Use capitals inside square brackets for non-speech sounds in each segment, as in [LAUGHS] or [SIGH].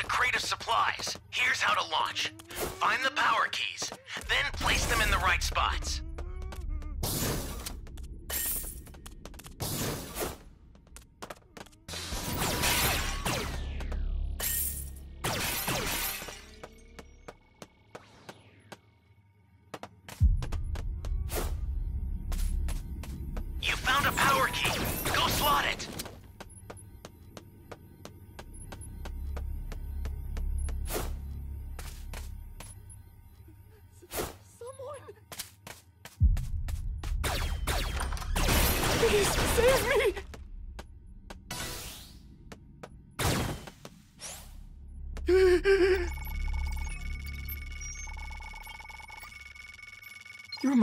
a crate of supplies. Here's how to launch. Find the power keys, then place them in the right spots. You found a power key. Go slot it.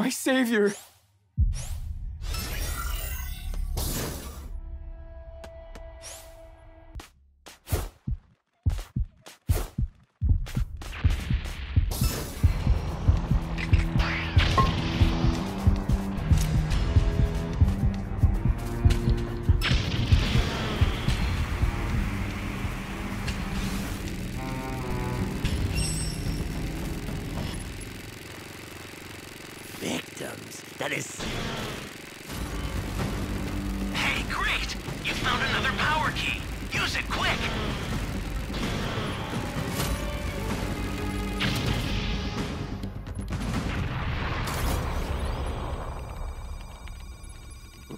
My savior.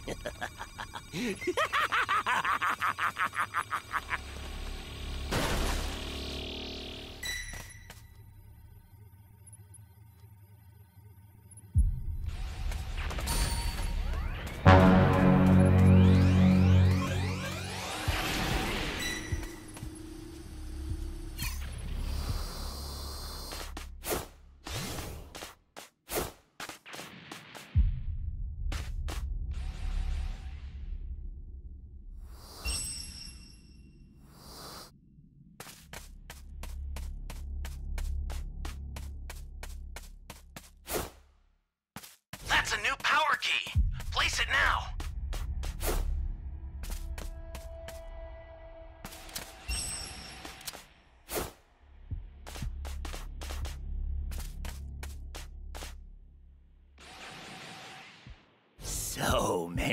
ハハハハハ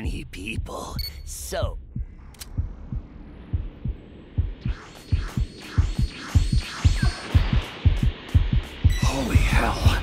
many people. So. Holy hell.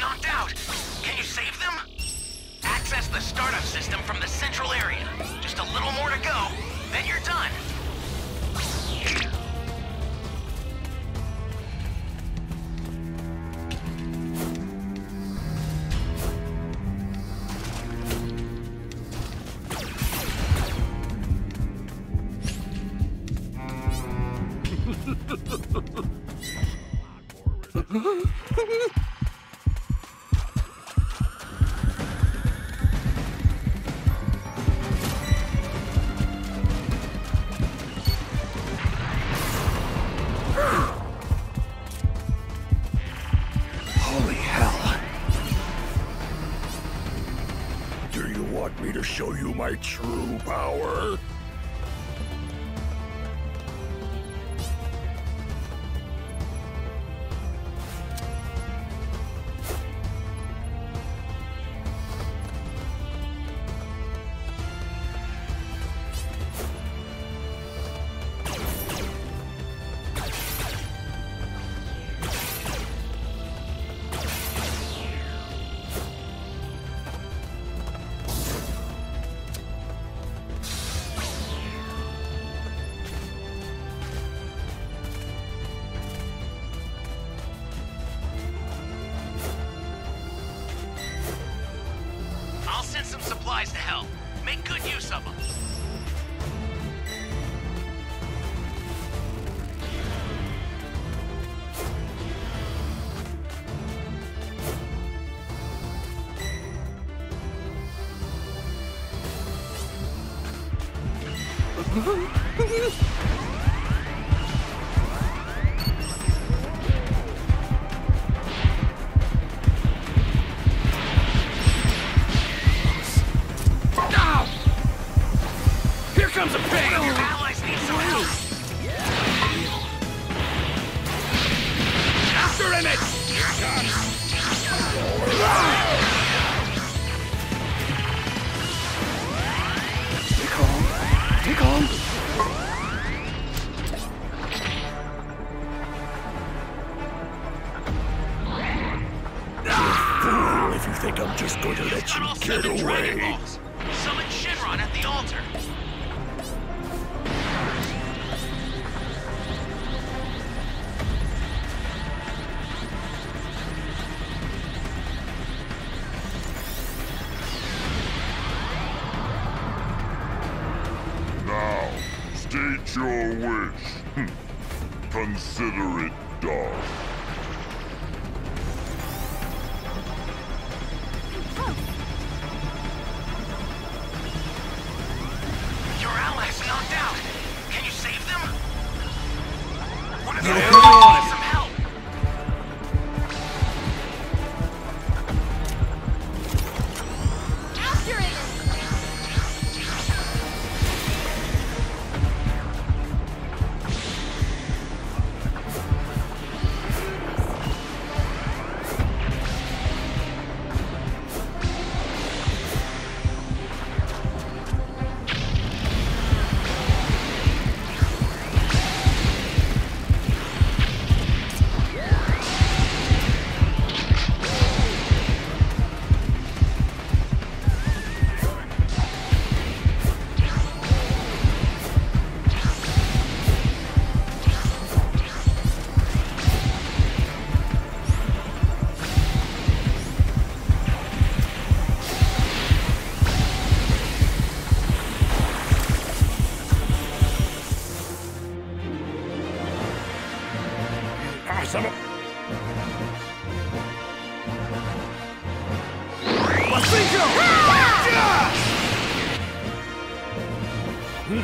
knocked out. Can you save them? Access the startup system from the central area. Just a little more to go, then you're done. Power? supplies to help. Make good use of them. [LAUGHS] if you think I'm just going to let you get away. Summon Shenron at the altar. consider it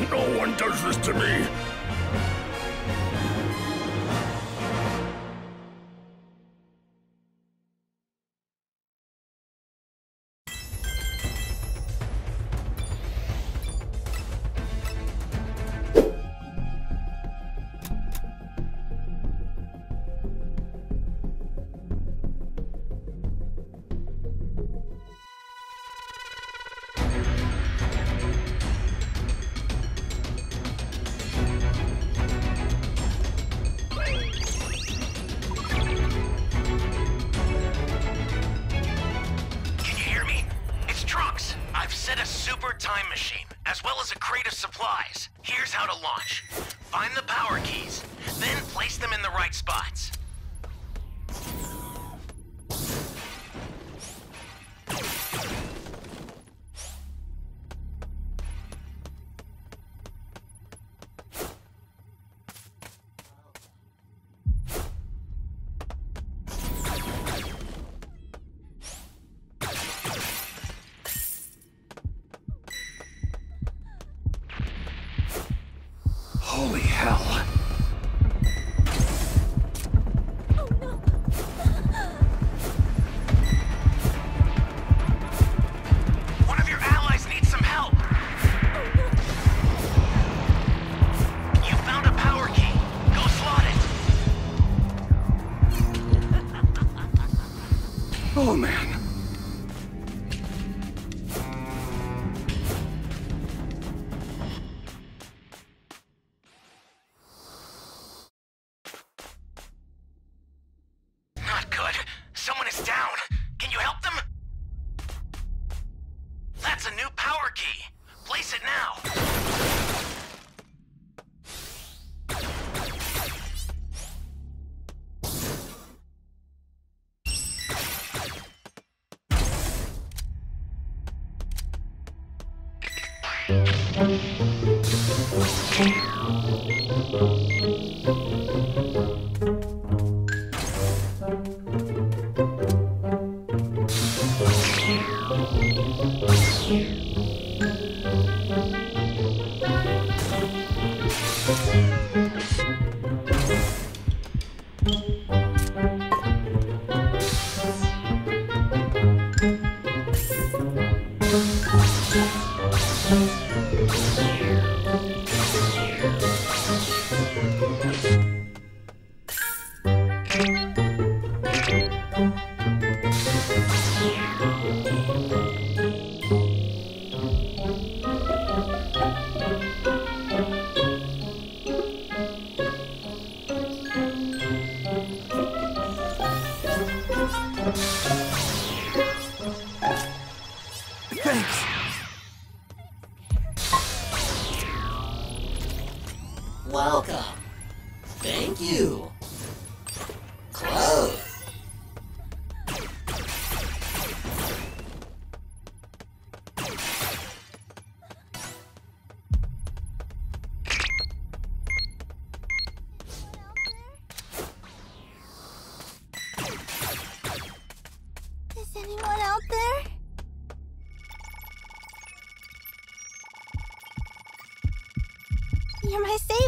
No one does this to me. it now!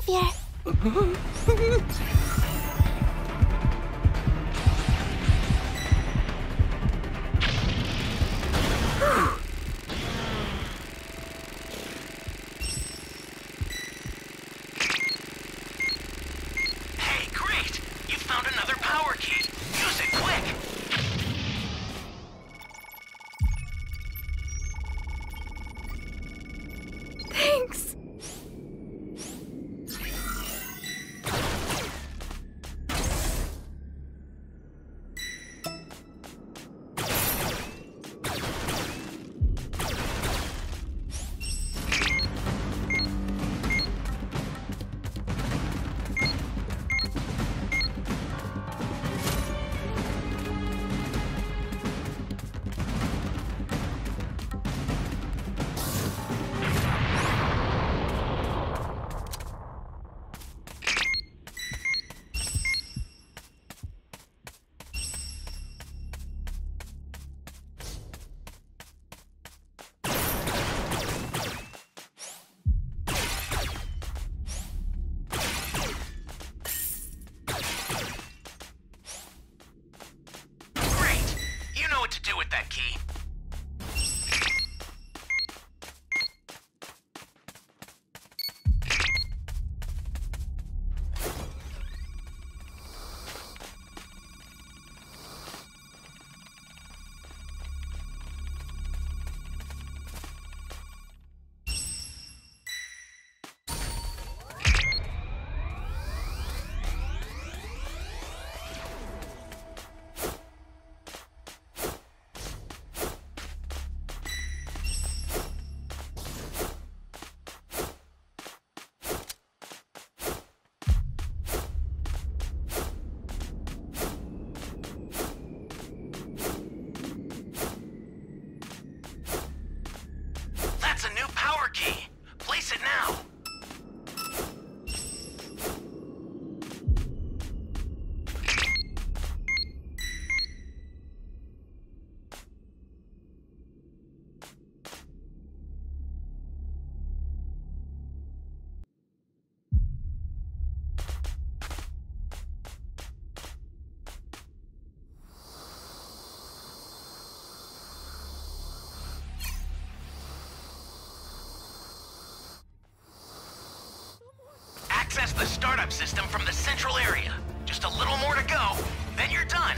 behavior. [LAUGHS] startup system from the central area. Just a little more to go, then you're done.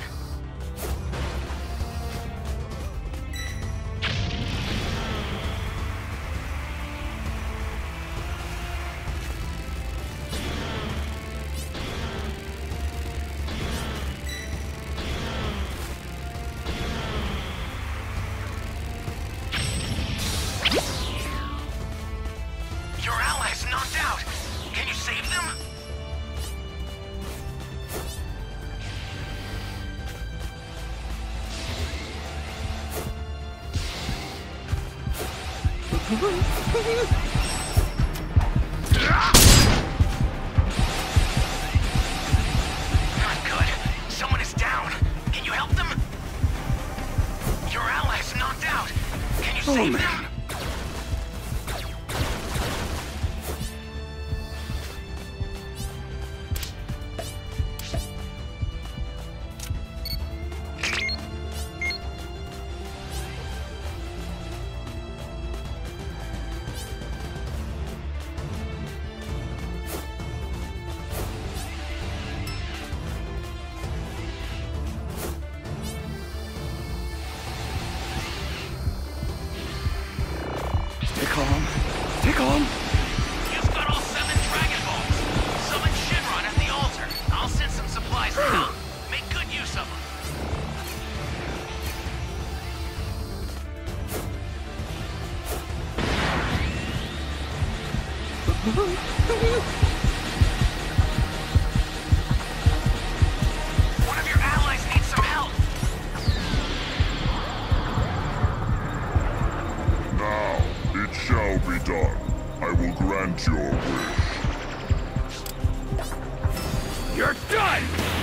You Oh, save them? Stay calm. Stay calm. You've got all seven Dragon Balls. Summon Shenron at the altar. I'll send some supplies to help. Make good use of them. Shall be done. I will grant your wish. You're done!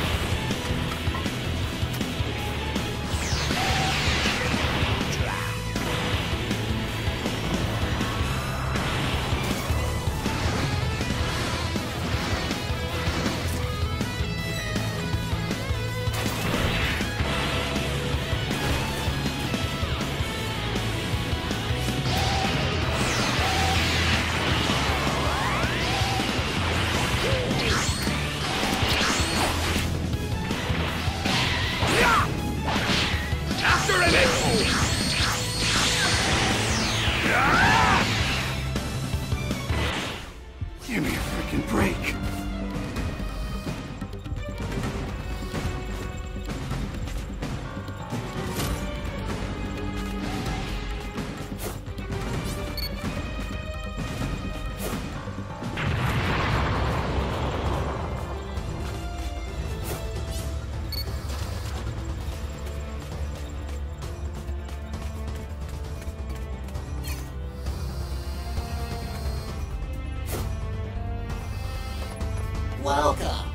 Welcome.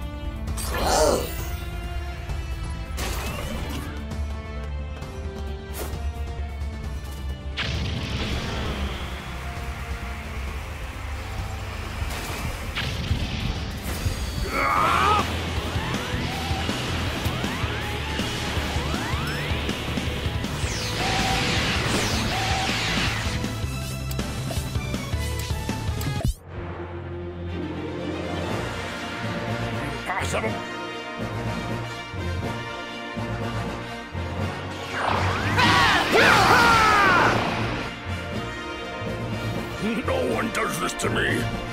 No one does this to me.